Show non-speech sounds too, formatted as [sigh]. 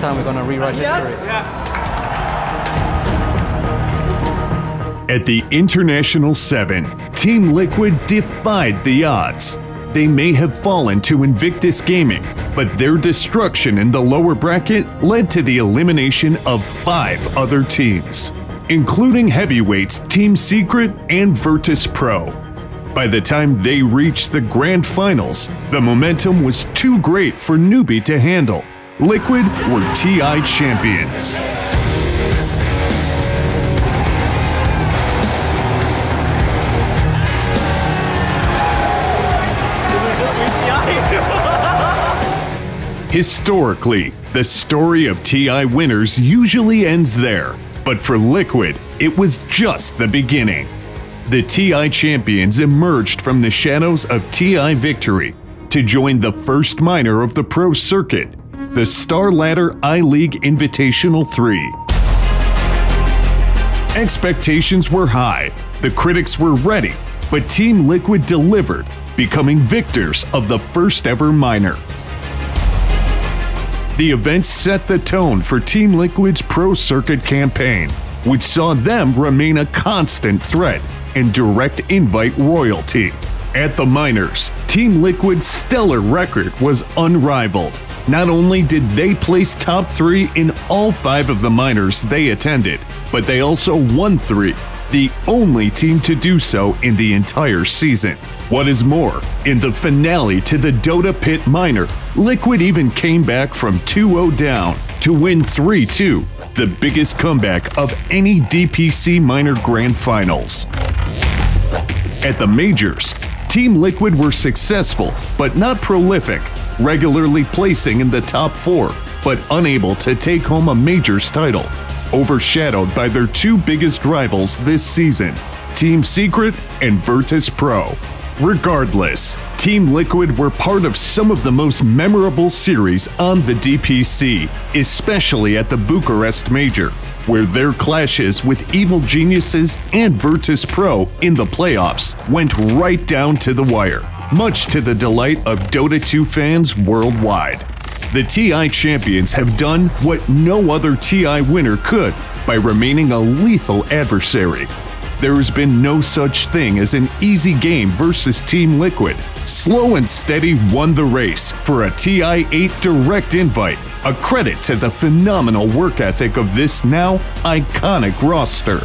time we're gonna rewrite history. At the International 7, Team Liquid defied the odds. They may have fallen to Invictus Gaming, but their destruction in the lower bracket led to the elimination of five other teams, including heavyweights Team Secret and Virtus Pro. By the time they reached the grand finals, the momentum was too great for Newbee to handle. Liquid were TI champions. [laughs] Historically, the story of TI winners usually ends there, but for Liquid, it was just the beginning. The TI champions emerged from the shadows of TI victory to join the first minor of the pro circuit, the StarLadder i-League Invitational 3. Expectations were high, the critics were ready, but Team Liquid delivered, becoming victors of the first ever minor. The event set the tone for Team Liquid's Pro Circuit campaign, which saw them remain a constant threat and direct invite royalty. At the minors, Team Liquid's stellar record was unrivaled. Not only did they place top three in all five of the minors they attended, but they also won three, the only team to do so in the entire season. What is more, in the finale to the Dota Pit Minor, Liquid even came back from 2 0 down to win 3 2, the biggest comeback of any DPC Minor Grand Finals. At the majors, Team Liquid were successful, but not prolific, regularly placing in the top four, but unable to take home a majors title, overshadowed by their two biggest rivals this season, Team Secret and Virtus Pro. Regardless, Team Liquid were part of some of the most memorable series on the DPC, especially at the Bucharest Major, where their clashes with Evil Geniuses and Virtus Pro in the playoffs went right down to the wire, much to the delight of Dota 2 fans worldwide. The TI champions have done what no other TI winner could by remaining a lethal adversary there has been no such thing as an easy game versus Team Liquid. Slow and Steady won the race for a TI-8 direct invite, a credit to the phenomenal work ethic of this now iconic roster.